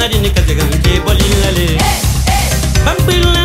nari ni kajagan ke bolin lale bambilla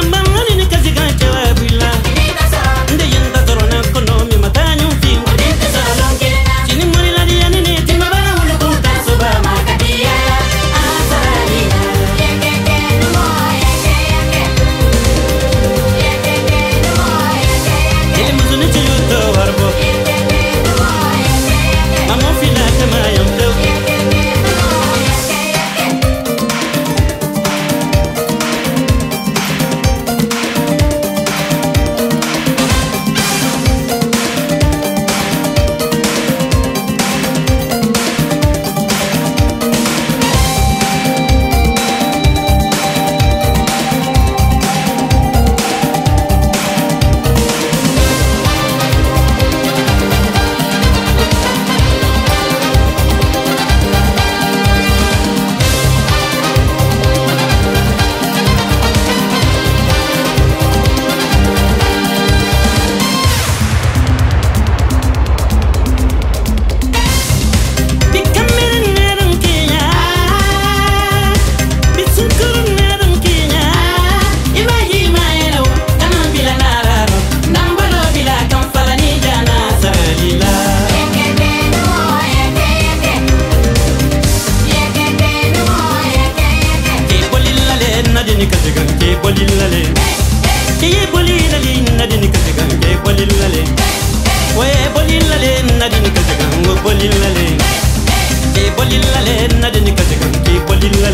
dini kasigan ke bolilale ke bolilale na dini kasigan ke bolilale we bolilale na dini kasigan wo bolilale ke bolilale na dini kasigan ke bolilale